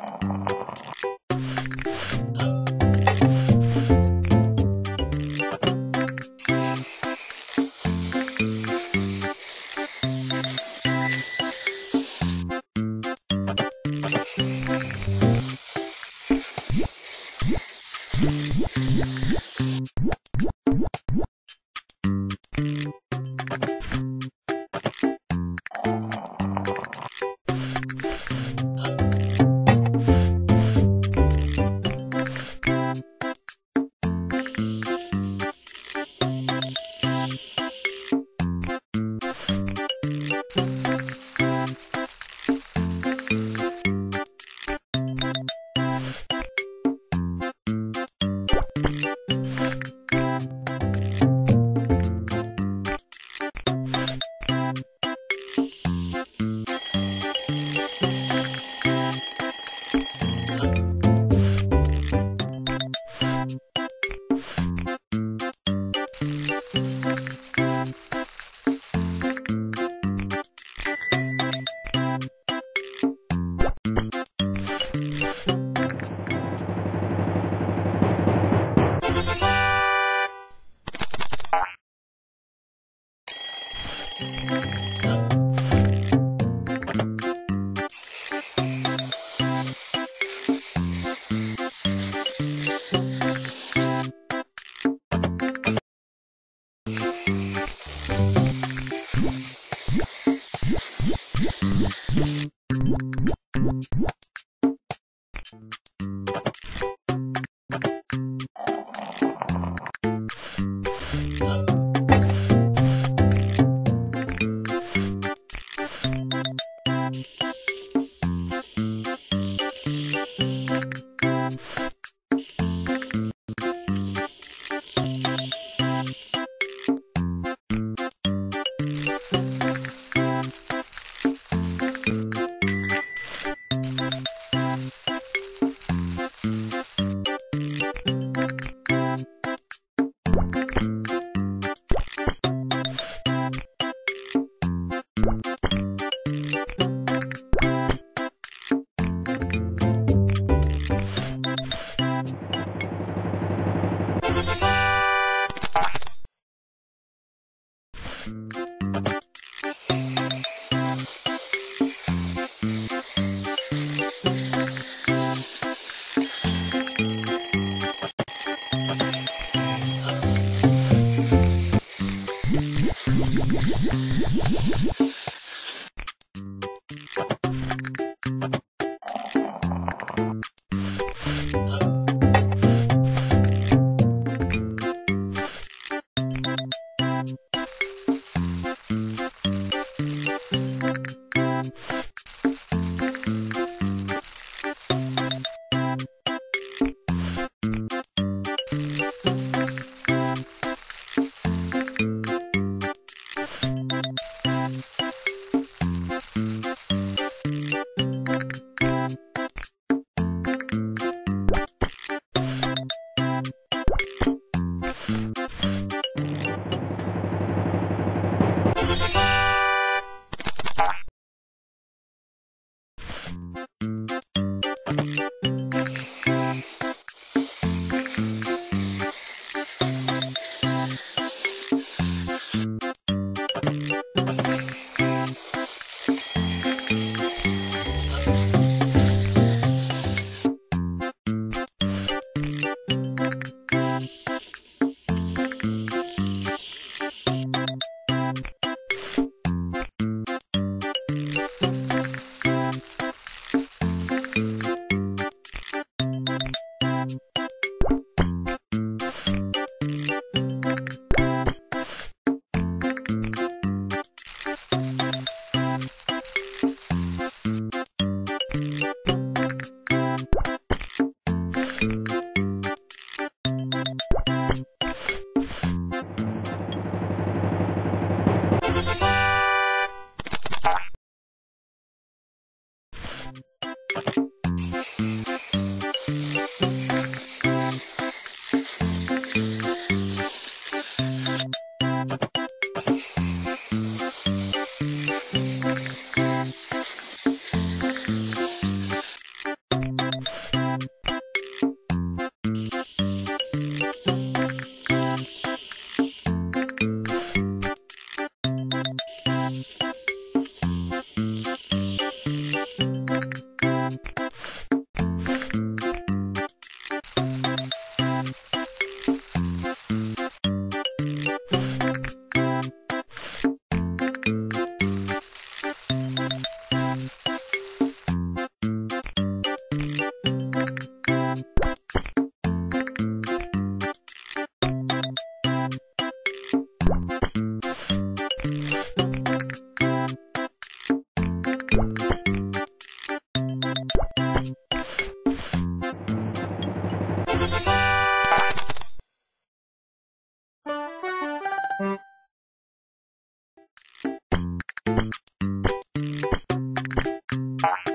Yeah. you Mm-hmm. Bye.